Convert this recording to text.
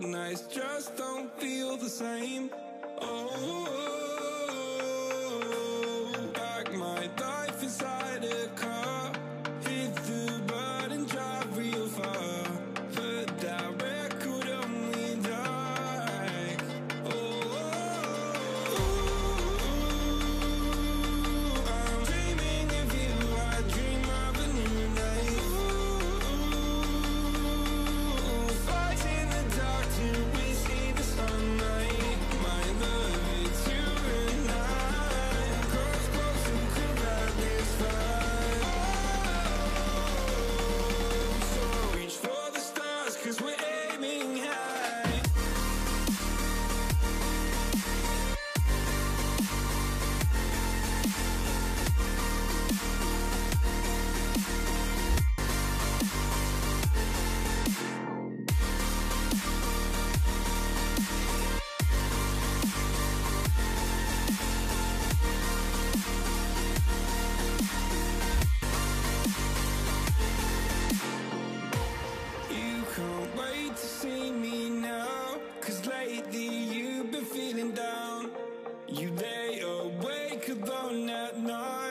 nights just don't feel the same. stay awake alone at night